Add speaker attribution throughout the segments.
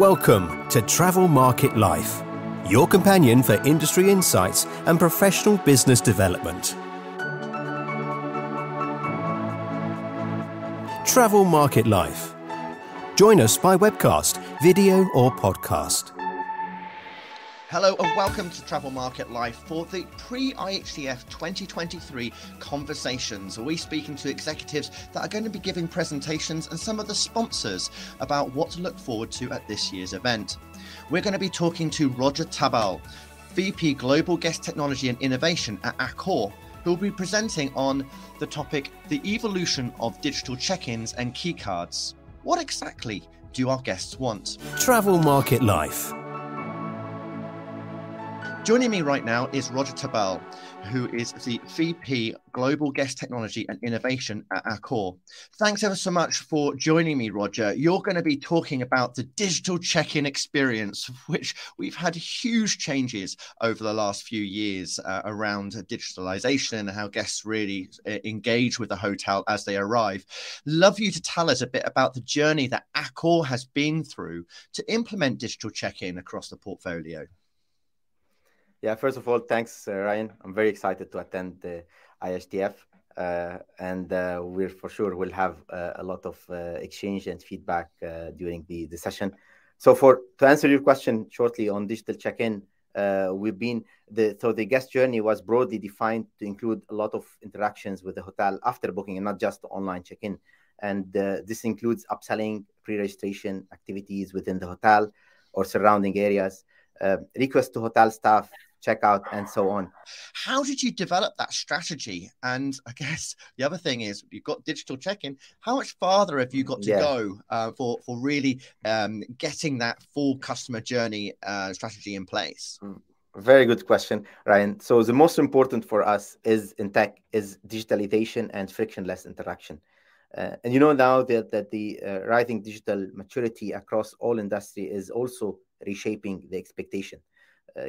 Speaker 1: Welcome to Travel Market Life, your companion for industry insights and professional business development. Travel Market Life. Join us by webcast, video, or podcast.
Speaker 2: Hello and welcome to Travel Market Life for the pre IHTF 2023 conversations. We're speaking to executives that are going to be giving presentations and some of the sponsors about what to look forward to at this year's event. We're going to be talking to Roger Tabbal, VP Global Guest Technology and Innovation at Accor, who will be presenting on the topic The Evolution of Digital Check ins and Keycards. What exactly do our guests want?
Speaker 1: Travel Market Life
Speaker 2: Joining me right now is Roger Tabbal, who is the VP Global Guest Technology and Innovation at Accor. Thanks ever so much for joining me, Roger. You're going to be talking about the digital check in experience, which we've had huge changes over the last few years uh, around digitalization and how guests really uh, engage with the hotel as they arrive. Love you to tell us a bit about the journey that Accor has been through to implement digital check in across the portfolio.
Speaker 3: Yeah, first of all, thanks, uh, Ryan. I'm very excited to attend the IHTF, uh, and uh, we're for sure will have uh, a lot of uh, exchange and feedback uh, during the, the session. So, for to answer your question shortly on digital check-in, we've been the so the guest journey was broadly defined to include a lot of interactions with the hotel after booking, and not just online check-in. And this includes upselling, pre-registration activities within the hotel or surrounding areas, requests to hotel staff checkout, and so on.
Speaker 2: How did you develop that strategy? And I guess the other thing is you've got digital check-in. How much farther have you got to yeah. go uh, for for really um, getting that full customer journey uh, strategy in place? Mm,
Speaker 3: very good question, Ryan. So the most important for us is in tech is digitalization and frictionless interaction. Uh, and you know now that, that the uh, rising digital maturity across all industry is also reshaping the expectation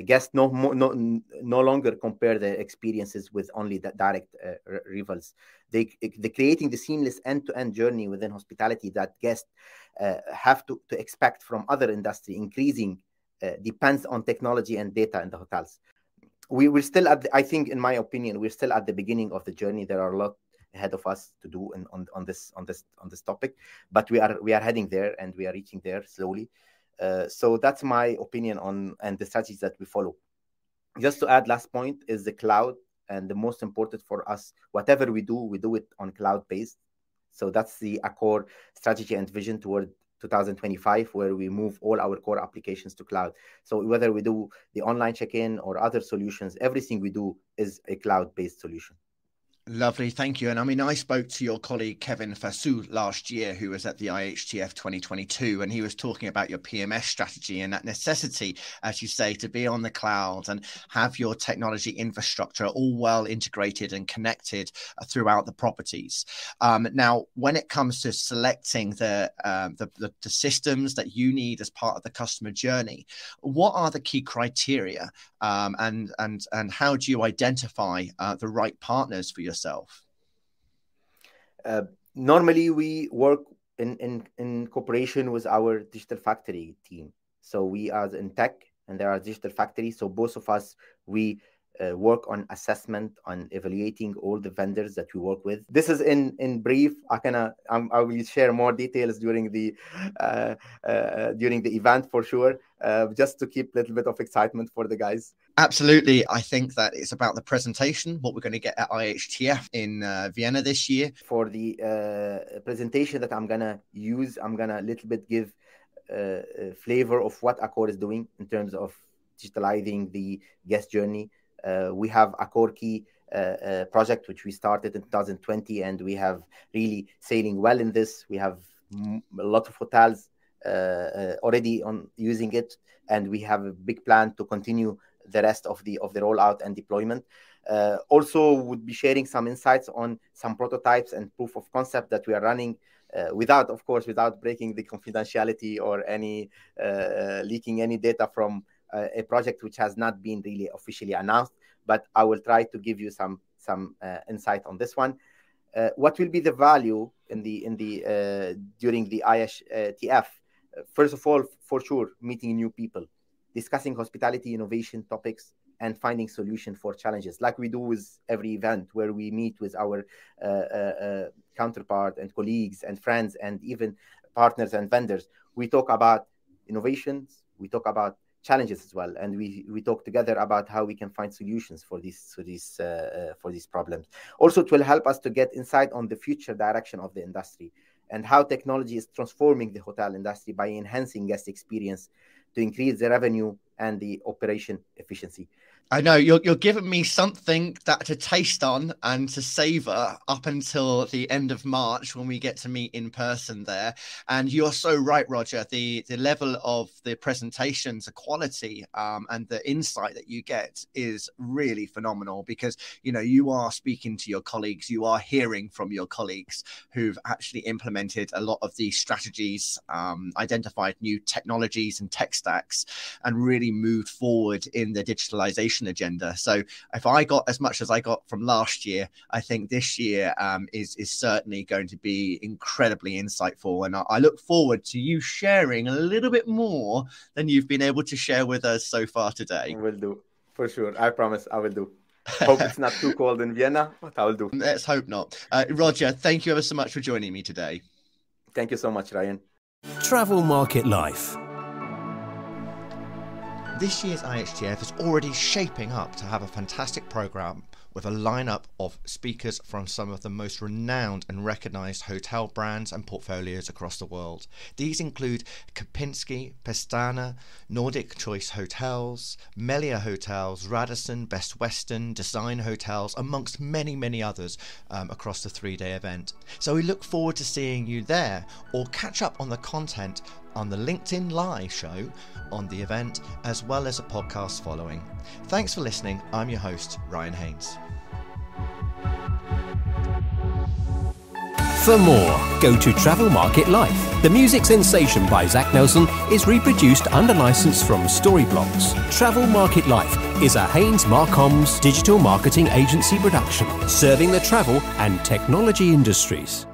Speaker 3: guests no, no no longer compare their experiences with only the direct uh, rivals. They they creating the seamless end-to-end journey within hospitality that guests uh, have to, to expect from other industry. Increasing uh, depends on technology and data in the hotels. We we're still at the, I think in my opinion we're still at the beginning of the journey. There are a lot ahead of us to do in, on on this on this on this topic, but we are we are heading there and we are reaching there slowly. Uh, so that's my opinion on and the strategies that we follow. Just to add, last point is the cloud, and the most important for us, whatever we do, we do it on cloud based. So that's the Accor strategy and vision toward 2025, where we move all our core applications to cloud. So whether we do the online check-in or other solutions, everything we do is a cloud-based solution.
Speaker 2: Lovely, thank you. And I mean, I spoke to your colleague Kevin Fassou last year, who was at the IHTF 2022, and he was talking about your PMS strategy and that necessity, as you say, to be on the cloud and have your technology infrastructure all well integrated and connected uh, throughout the properties. Um, now, when it comes to selecting the, um, the, the the systems that you need as part of the customer journey, what are the key criteria, um, and and and how do you identify uh, the right partners for your yourself?
Speaker 3: Uh, normally, we work in, in, in cooperation with our digital factory team. So we are in tech and there are digital factories. So both of us, we uh, work on assessment on evaluating all the vendors that we work with. This is in in brief. I can uh, i will share more details during the uh, uh, during the event for sure uh, just to keep a little bit of excitement for the guys.
Speaker 2: Absolutely. I think that it's about the presentation what we're going to get at ihtf in uh, vienna this year.
Speaker 3: For the presentation that i'm gonna use i'm gonna a little bit give a flavor of what accor is doing in terms of digitalizing the guest journey we have Accor Key uh, uh, project, which we started in 2020, and we have really sailing well in this. We have a lot of hotels already on using it, and we have a big plan to continue the rest of the of the rollout and deployment. Uh, also, would be sharing some insights on some prototypes and proof of concept that we are running. Uh, without, of course, without breaking the confidentiality or any uh, leaking any data from uh, a project which has not been really officially announced, but I will try to give you some some uh, insight on this one. Uh, what will be the value in the in the during the IHTF? first of all, for sure, meeting new people, discussing hospitality innovation topics, and finding solution for challenges, like we do with every event where we meet with our uh, uh, uh, counterpart and colleagues and friends and even partners and vendors. We talk about innovations. We talk about challenges as well. And we we talk together about how we can find solutions for these for these uh, uh, for these problems. Also it will help us to get insight on the future direction of the industry and how technology is transforming the hotel industry by enhancing guest experience to increase the revenue and the operation efficiency
Speaker 2: I know you're you're giving me something that to taste on and to savor up until the end of March when we get to meet in person there. And you're so right, Roger. The the level of the presentations, the quality, um, and the insight that you get is really phenomenal because you know you are speaking to your colleagues, you are hearing from your colleagues who've actually implemented a lot of these strategies, um, identified new technologies and tech stacks, and really moved forward in the digitalization agenda. So if I got as much as I got from last year, I think this year um, is is certainly going to be incredibly insightful, and I, I look forward to you sharing a little bit more than you've been able to share with us so far today.
Speaker 3: Will do for sure. I promise I will do. hope it's not too cold in Vienna, but I will do.
Speaker 2: Let's hope not. Uh, Roger, thank you ever so much for joining me today.
Speaker 3: Thank you so much, Ryan.
Speaker 1: Travel Market Life
Speaker 2: this year's IHTF is already shaping up to have a fantastic program with a lineup of speakers from some of the most renowned and recognized hotel brands and portfolios across the world. These include Kempinski, Pestana, Nordic Choice Hotels, Melia Hotels, Radisson, Best Western, Design Hotels, amongst many, many others um, across the three day event. So we look forward to seeing you there or catch up on the content on the LinkedIn Live show on the event, as well as a podcast following. Thanks for listening. I'm your host, Ryan Haynes.
Speaker 1: For more, go to Travel Market Life. The music sensation by Zach Nelson is reproduced under license from Storyblocks. Travel Market Life is a Haynes Marcoms digital marketing agency production serving the travel and technology industries.